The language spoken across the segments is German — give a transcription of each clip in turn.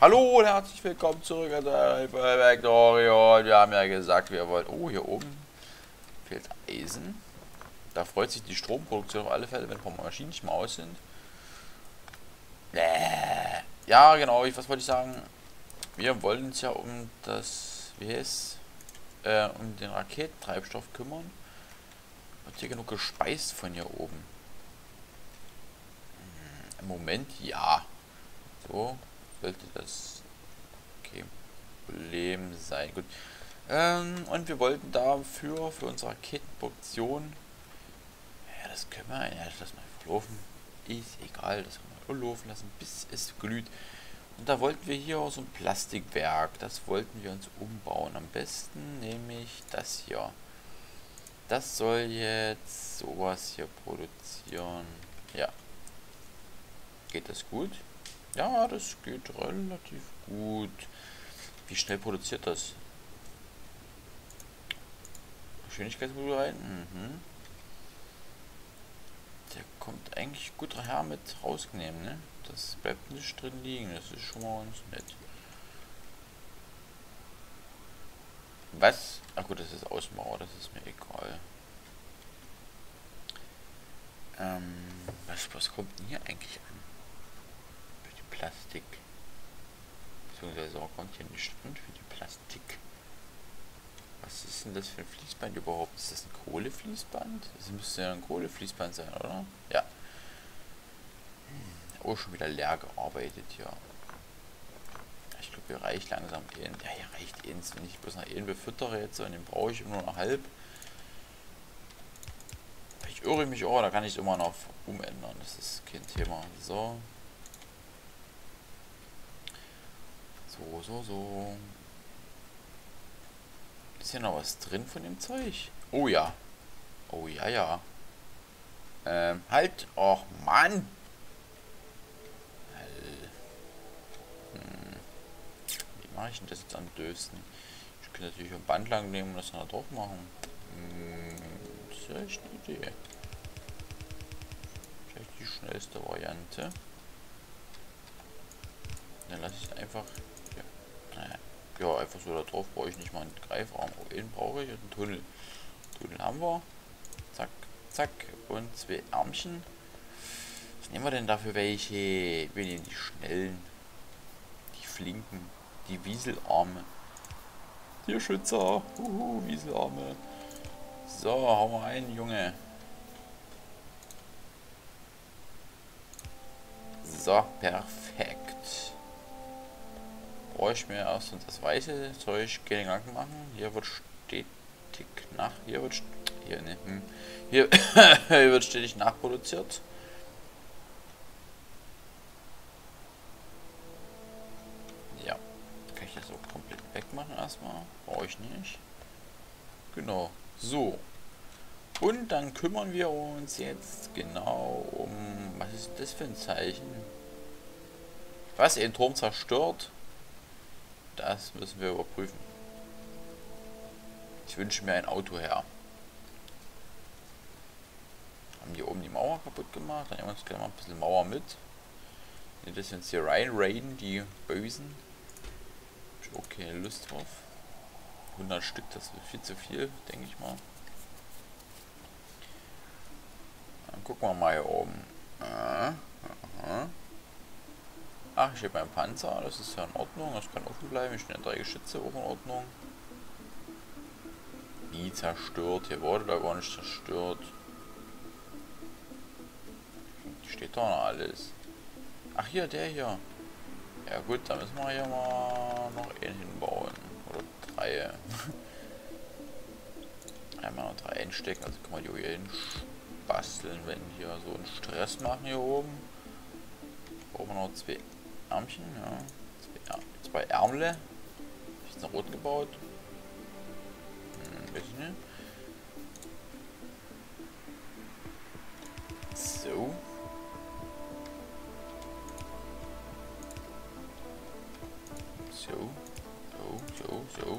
Hallo und herzlich willkommen zurück an der Victorio. Wir haben ja gesagt, wir wollen... Oh, hier oben fehlt Eisen. Da freut sich die Stromproduktion auf alle Fälle, wenn paar Maschinen nicht mehr aus sind. Ja, genau, was wollte ich sagen? Wir wollen uns ja um das... Wie heißt äh, um den Raketentreibstoff kümmern. Wird hier genug gespeist von hier oben? Hm, Im Moment ja. So, sollte das kein Problem sein. Gut. Ähm, und wir wollten dafür, für unsere Raketenproduktion, ja, das können wir, ja, das mal laufen. Ist egal, das können wir laufen lassen, bis es glüht. Und da wollten wir hier so ein Plastikwerk, das wollten wir uns umbauen. Am besten nämlich das hier. Das soll jetzt sowas hier produzieren. Ja. Geht das gut? Ja, das geht relativ gut. Wie schnell produziert das? Geschwindigkeitsmodul rein? Mhm. Der kommt eigentlich gut her mit rausnehmen, ne? Das bleibt nicht drin liegen, das ist schon mal ganz nett. Was? Ach gut, das ist Außenmauer, das ist mir egal. Ähm, was, was kommt denn hier eigentlich an? Plastik. Beziehungsweise auch kommt hier nicht Stand für die Plastik. Was ist denn das für ein Fließband überhaupt? Ist das ein Kohlefließband? Das müsste ja ein Kohlefließband sein, oder? Ja. Hm. Oh, schon wieder leer gearbeitet hier. Ich glaube, hier reicht langsam ein. Ja, hier reicht eins. Wenn ich bloß noch einen befüttere jetzt, und den brauche ich nur noch halb. Ich irre mich auch, da kann ich immer noch umändern. Das ist kein Thema. So. So, so, so. Ist hier noch was drin von dem Zeug? Oh ja. Oh ja, ja. Ähm, halt. Och, Mann. Hm. Wie mache ich denn das jetzt am dösten? Ich könnte natürlich ein Band lang nehmen und das noch drauf machen. Hm, das ist ja echt eine Idee. Vielleicht die schnellste Variante. Dann lasse ich einfach ja, einfach so da drauf brauche ich nicht mal einen Greifarm. Den brauche ich einen Tunnel. Tunnel haben wir. Zack, zack. Und zwei Ärmchen. Was nehmen wir denn dafür welche? Wir nehmen die schnellen. Die flinken. Die Wieselarme. Tierschützer. Uhu, Wieselarme. So, hauen wir ein, Junge. So, perfekt brauche ich mir erst das weiße Zeug Gedanken machen. Hier wird stetig nach. Hier wird hier, ne, hm. hier, hier wird stetig nachproduziert. Ja, kann ich das auch komplett wegmachen erstmal. Brauche ich nicht. Genau. So. Und dann kümmern wir uns jetzt genau um. Was ist das für ein Zeichen? Was? Ein Turm zerstört? Das müssen wir überprüfen. Ich wünsche mir ein Auto her. Haben die oben die Mauer kaputt gemacht? Dann nehmen wir uns gerne mal ein bisschen Mauer mit. Das jetzt hier rein raiden, die Bösen. Hab ich auch keine Lust drauf. 100 Stück, das ist viel zu viel, denke ich mal. Dann gucken wir mal hier oben. Aha. Aha. Ach, ich habe einen Panzer, das ist ja in Ordnung, das kann offen bleiben. Ich nehme drei Geschütze, auch in Ordnung. Wie zerstört? Hier wurde da gar nicht zerstört. Steht da noch alles. Ach hier, der hier. Ja gut, da müssen wir hier mal noch einen hinbauen. Oder drei. Einmal noch drei einstecken, also kann man die hier hin basteln, wenn hier so einen Stress machen hier oben. Brauchen wir noch zwei Ärmchen, ja. Zwei, zwei Ärmle. Ist nach rot gebaut. Hm, weiß ich nicht. So. So. So, so, so.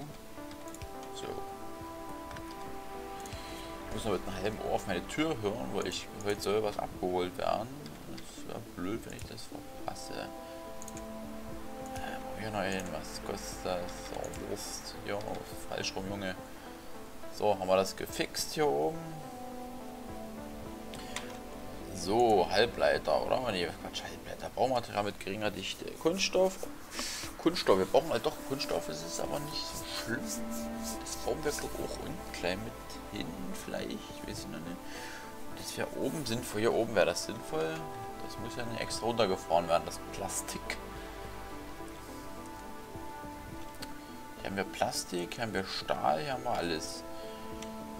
So. Ich muss noch mit einem halben Ohr auf meine Tür hören, weil ich heute soll was abgeholt werden. Das wäre blöd, wenn ich das verpasse hier noch hin. Was kostet das? Oh, Wurst. Ja, falsch rum, Junge. So, haben wir das gefixt hier oben. So, Halbleiter, oder? Nee, Quatsch, Halbleiter. Baumaterial mit geringer Dichte. Kunststoff. Kunststoff. Wir brauchen halt doch Kunststoff. Es ist aber nicht so schlimm. Das bauen wir auch unten klein mit hin, vielleicht. Ich weiß noch nicht. Das wäre oben sinnvoll. Hier oben wäre das sinnvoll. Das muss ja nicht extra runtergefahren werden, das Plastik. Haben wir Plastik, haben wir Stahl, hier haben wir alles.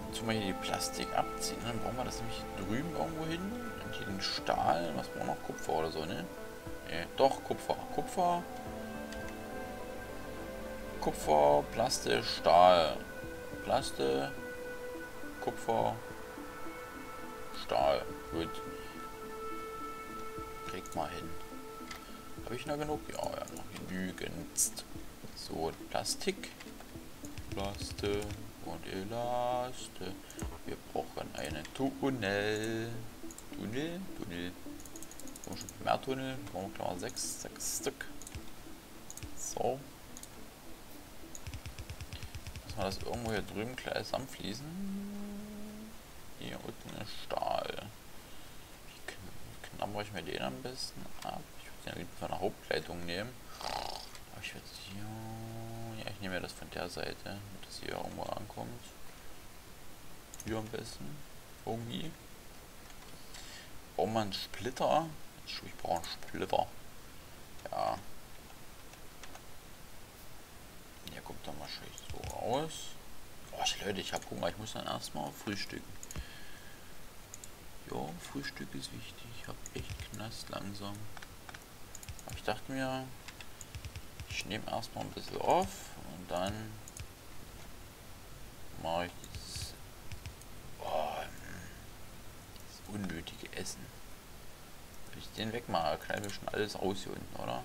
Jetzt wir hier die Plastik abziehen, dann brauchen wir das nämlich drüben irgendwo hin. Und hier den Stahl, was brauchen wir noch? Kupfer oder so, ne? Ne, doch, Kupfer. Kupfer. Kupfer, Plastik, Stahl. Plastik, Kupfer, Stahl. Gut. Kriegt mal hin. Habe ich noch genug? Ja, ja, noch genügend. So, Plastik. Plastik und Elaste. Wir brauchen einen Tunnel. Tunnel? Tunnel. Brauchen schon mehr Tunnel. Brauchen wir klar sechs, sechs Stück. So. Lassen wir das irgendwo hier drüben gleich zusammenfließen. Hier unten ist Stahl. Wie knabber ich mir den am besten ab? Ich würde den von der Hauptleitung nehmen. Ich würde hier. Ja, ich nehme ja das von der Seite, damit das hier irgendwo ankommt. Hier am besten. Irgendwie. Brauchen wir einen Splitter? Ich brauche einen Splitter. Ja. Der kommt dann wahrscheinlich so raus. Oh, Leute, ich habe Hunger. Ich muss dann erstmal frühstücken. Ja, Frühstück ist wichtig. Ich habe echt Knast langsam. Aber ich dachte mir, ich nehme erstmal ein bisschen auf und dann mache ich dieses, oh, das unnötige Essen. Wenn ich den wegmache, knallen wir schon alles raus hier unten, oder?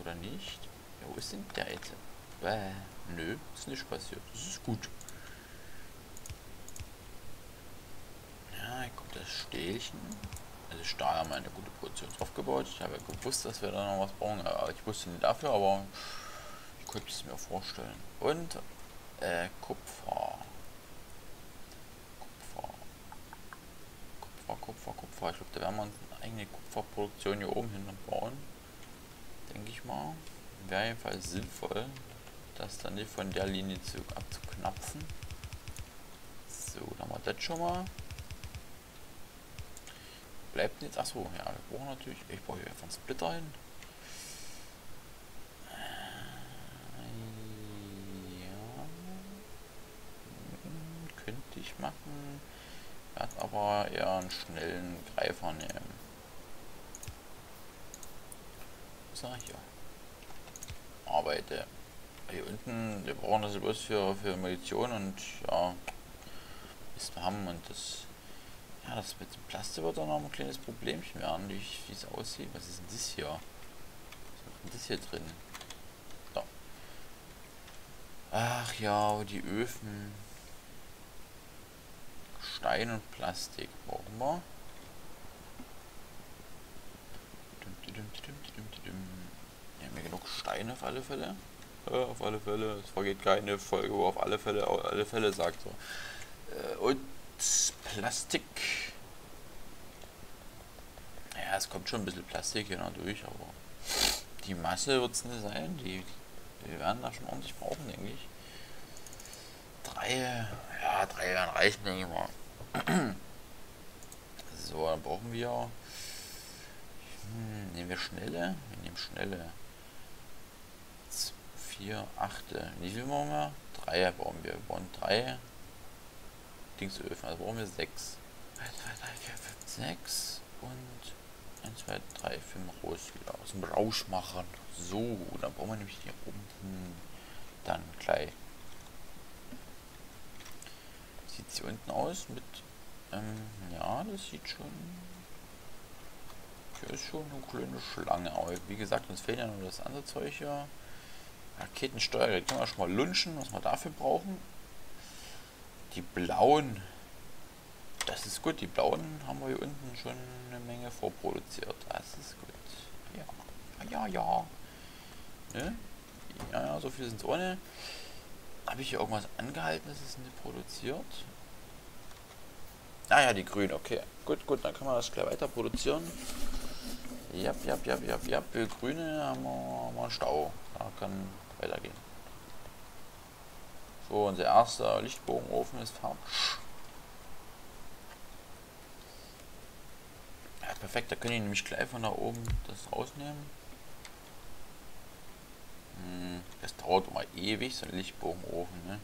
Oder nicht? Ja, wo ist denn der jetzt? Bäh, nö, ist nicht passiert. Das ist gut. Ja, kommt das Stählchen. Also Stahl haben wir eine gute Produktion aufgebaut. Ich habe ja gewusst, dass wir da noch was brauchen. Ich wusste nicht dafür, aber ich könnte es mir vorstellen. Und äh, Kupfer. Kupfer. Kupfer, Kupfer, Kupfer. Ich glaube, da werden wir uns eine eigene Kupferproduktion hier oben hin bauen. Denke ich mal. Wäre jedenfalls sinnvoll, das dann nicht von der Linie zu, abzuknapsen. So, dann haben wir das schon mal bleibt jetzt? Achso, ja, wir brauchen natürlich. Ich brauche hier einfach einen Splitter hin. Ja. Könnte ich machen. Werde aber eher einen schnellen Greifer nehmen. So, hier. Arbeite. Hier unten, wir brauchen das bloß für, für Munition und ja, wir haben und das ja, das mit dem Plastik wird dann noch ein kleines Problemchen werden, wie es aussieht. Was ist denn das hier? Was ist denn das hier drin? So. Ach ja, die Öfen. Stein und Plastik brauchen wir. Wir haben genug Steine auf alle Fälle. Ja, auf alle Fälle. Es vergeht keine Folge, wo auf alle Fälle, auf alle Fälle sagt so. Äh, und Plastik. Ja, es kommt schon ein bisschen Plastik hier durch, aber die Masse wird es nicht sein. Die, wir werden da schon ordentlich brauchen, denke ich. Drei, ja, drei werden reichen, denke ich mal. So, dann brauchen wir. Hm, nehmen wir schnelle? Wir nehmen schnelle. Vier, achte. Wie viel brauchen wir? Drei brauchen wir. Wir brauchen drei. Dingsöfen. Also brauchen wir 6. 1, 2, 3, 4, 5, 6 und 1, 2, 3, 5 raus wieder aus dem Rausch machen. So, dann brauchen wir nämlich hier unten dann gleich. Sieht sie unten aus mit, ähm, ja, das sieht schon, hier ist schon eine kleine Schlange. Aber wie gesagt, uns fehlt ja nur das andere Zeug hier. Raketensteuer, können wir schon mal lunchen, was wir dafür brauchen. Die blauen, das ist gut. Die blauen haben wir hier unten schon eine Menge vorproduziert. Das ist gut. Ja, ja, ja. Ne? Ja, ja, so viel sind ohne. Habe ich hier irgendwas angehalten, dass es nicht produziert? Ah ja, die grüne, okay. Gut, gut, dann kann man das gleich weiter produzieren. Ja, ja, ja, ja, ja. Für grüne haben wir, haben wir Stau. Da kann weitergehen. So, unser erster Lichtbogenofen ist fertig. Ja, perfekt, da können ich nämlich gleich von da oben das rausnehmen. Hm, das dauert immer ewig, so ein Lichtbogenofen, ne?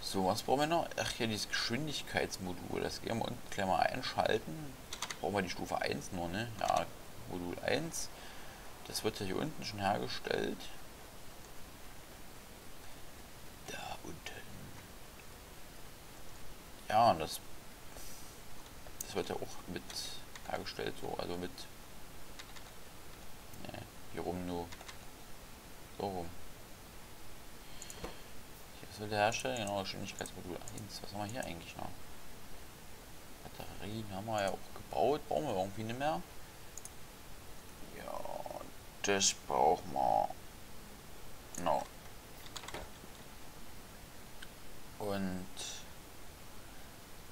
So, was brauchen wir noch? Ach ja, dieses Geschwindigkeitsmodul. Das gehen wir unten gleich mal einschalten. Brauchen wir die Stufe 1 nur, ne? Ja, Modul 1. Das wird ja hier unten schon hergestellt. Ja, und das, das wird ja auch mit dargestellt, so, also mit, ne, hier rum nur, so rum. Hier soll der Hersteller, genau, Geschwindigkeitsmodul 1, was haben wir hier eigentlich noch? Batterien haben wir ja auch gebaut, brauchen wir irgendwie nicht mehr. Ja, das brauchen wir. No. Und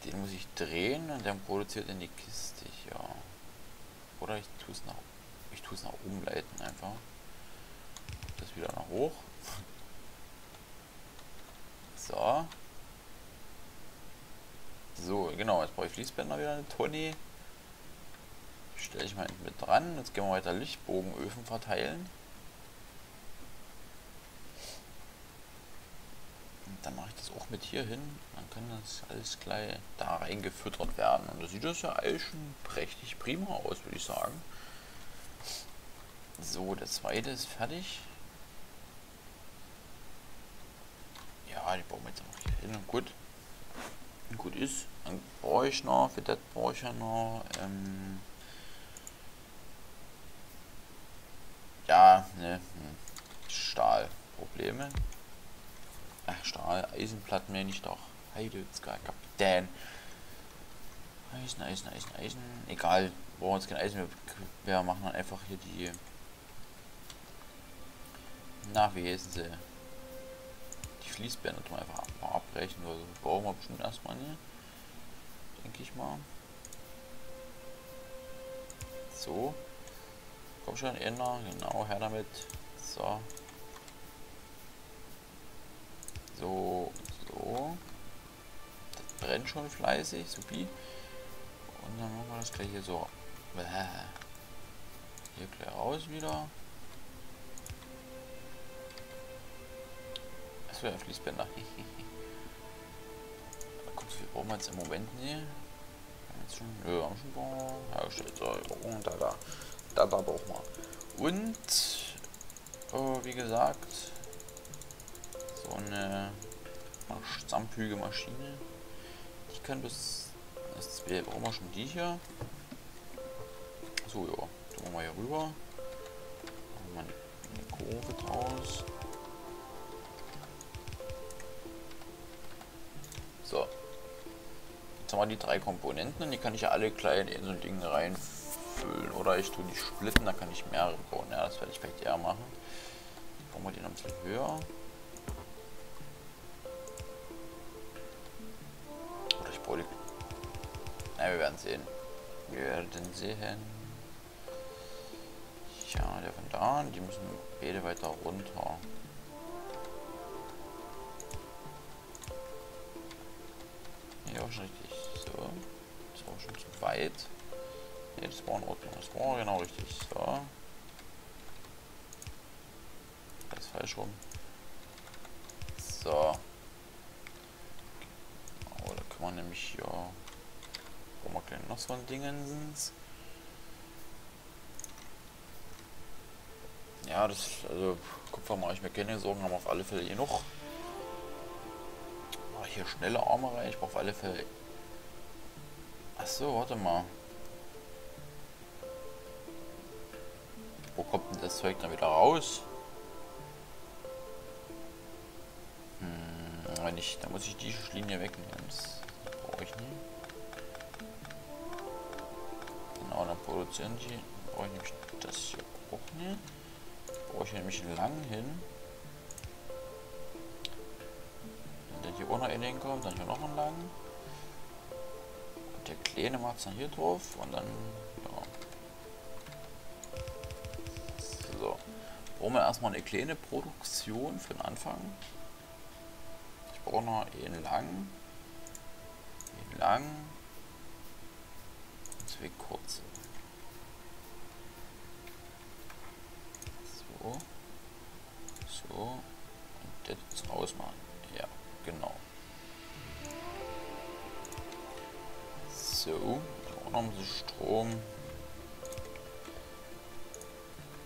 den muss ich drehen und dann produziert in die Kiste, ja. Oder ich tue es nach ich tue es nach oben leiten einfach. Das wieder nach hoch. So. So, genau, jetzt brauche ich Fließbänder wieder eine Tonne. Stelle ich mal mit dran. Jetzt gehen wir weiter Lichtbogenöfen verteilen. Dann mache ich das auch mit hier hin. Dann kann das alles gleich da reingefüttert werden. Und da sieht das ja eigentlich schon prächtig prima aus, würde ich sagen. So, der zweite ist fertig. Ja, die bauen wir jetzt noch hier hin und gut. Und gut ist. Dann brauche ich noch, für das brauche ich noch, ähm, ja, ne, hm, Stahlprobleme. Ach, Stahl, Eisenplatten meine ich doch. Heidelska, Kapitän. Eisen, Eisen, Eisen, Eisen. Egal, brauchen uns kein Eisen. Wir machen dann einfach hier die. Na, wie heißen sie? Die Fließbänder tun einfach abbrechen. Also brauchen wir bestimmt erstmal nicht. Denke ich mal. So. Komm schon, Ender. Genau, her damit. So. So, so. Das brennt schon fleißig, supi. Und dann machen wir das gleich hier so. Hier gleich raus wieder. Achso, ja, Fließbänder. Guck, wie brauchen jetzt im Moment nicht. Jetzt schon, nö, haben schon ein paar hergestellt. So, da, da. Da, da brauchen wir. Und, oh, wie gesagt, eine Zusammenfügemaschine. Die kann. Das brauchen wir schon die hier. So, ja. Tun wir mal hier rüber. Machen wir eine Kurve draus. So. Jetzt haben wir die drei Komponenten und die kann ich ja alle klein in so ein Ding reinfüllen. Oder ich tue die splitten, da kann ich mehrere bauen. Ja, das werde ich vielleicht eher machen. Bauen wir den ein bisschen höher. Na, wir werden sehen. Wir werden sehen. Ja, der von da, die müssen beide weiter runter. Ja, schon richtig. So. Das war schon zu weit. Ne, das war in Ordnung. Das war genau richtig. So. Das ist falsch rum. So man nämlich ja wo man gleich noch so ein Dingen. Ja, das, also Kupfer mache ich mir keine Sorgen, haben auf alle Fälle genug. Mache hier schnelle Arme rein, ich brauche auf alle Fälle. Achso, warte mal. Wo kommt denn das Zeug dann wieder raus? Hm, wenn ich, dann muss ich die Linie wegnehmen. Das brauche ich nie. Produzieren die. Brauche ich nämlich das hier auch nicht. Brauche ich nämlich lang hin. Wenn der hier ohne einen kommt, dann hier noch einen lang. Und der Kleine macht es dann hier drauf und dann, ja. So. Brauchen wir erstmal eine kleine Produktion für den Anfang. Ich brauche noch einen lang. Einen lang. Und zwei kurze. So. So. Und das ausmachen. Ja, genau. So. Auch noch ein bisschen Strom.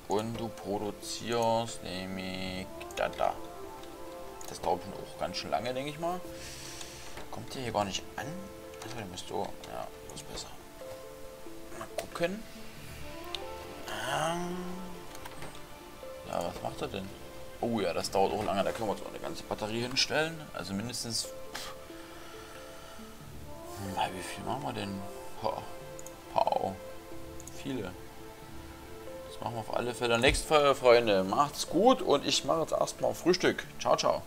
Und du produzierst nämlich da da. Das dauert schon auch ganz schön lange, denke ich mal. Kommt der hier gar nicht an? Also, der müsste. Ja, das ist besser. Mal gucken. Ähm ja, was macht er denn? Oh ja, das dauert auch lange. Da können wir uns auch eine ganze Batterie hinstellen. Also mindestens. Hm, wie viel machen wir denn? Pau. Viele. Das machen wir auf alle Fälle. Nächste Folge, Freunde. Macht's gut und ich mache jetzt erstmal Frühstück. Ciao, ciao.